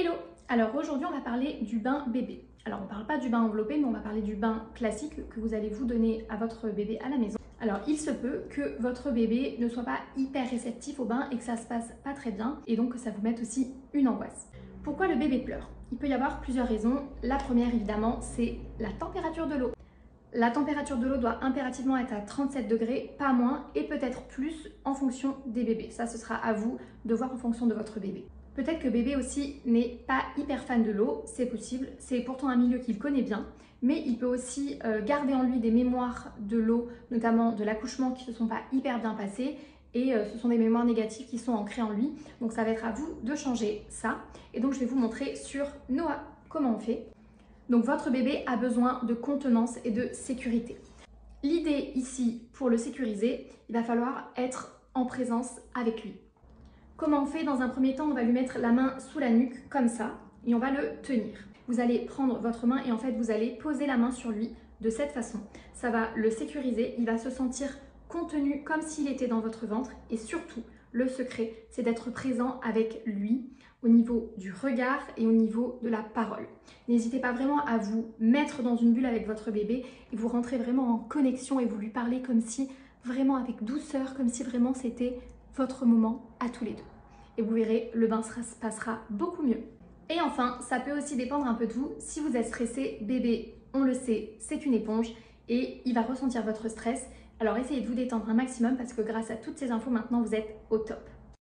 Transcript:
Hello Alors aujourd'hui on va parler du bain bébé. Alors on ne parle pas du bain enveloppé mais on va parler du bain classique que vous allez vous donner à votre bébé à la maison. Alors il se peut que votre bébé ne soit pas hyper réceptif au bain et que ça se passe pas très bien et donc que ça vous mette aussi une angoisse. Pourquoi le bébé pleure? Il peut y avoir plusieurs raisons. La première évidemment c'est la température de l'eau. La température de l'eau doit impérativement être à 37 degrés, pas moins, et peut-être plus en fonction des bébés. Ça, ce sera à vous de voir en fonction de votre bébé. Peut-être que bébé aussi n'est pas hyper fan de l'eau, c'est possible, c'est pourtant un milieu qu'il connaît bien, mais il peut aussi euh, garder en lui des mémoires de l'eau, notamment de l'accouchement qui ne se sont pas hyper bien passées, et euh, ce sont des mémoires négatives qui sont ancrées en lui. Donc ça va être à vous de changer ça. Et donc je vais vous montrer sur Noah comment on fait. Donc votre bébé a besoin de contenance et de sécurité. L'idée ici, pour le sécuriser, il va falloir être en présence avec lui. Comment on fait Dans un premier temps, on va lui mettre la main sous la nuque, comme ça, et on va le tenir. Vous allez prendre votre main et en fait, vous allez poser la main sur lui de cette façon. Ça va le sécuriser, il va se sentir contenu comme s'il était dans votre ventre et surtout, le secret, c'est d'être présent avec lui au niveau du regard et au niveau de la parole. N'hésitez pas vraiment à vous mettre dans une bulle avec votre bébé et vous rentrez vraiment en connexion et vous lui parlez comme si, vraiment avec douceur, comme si vraiment c'était votre moment à tous les deux. Et vous verrez, le bain se passera beaucoup mieux. Et enfin, ça peut aussi dépendre un peu de vous. Si vous êtes stressé, bébé, on le sait, c'est une éponge et il va ressentir votre stress. Alors essayez de vous détendre un maximum parce que grâce à toutes ces infos, maintenant, vous êtes au top.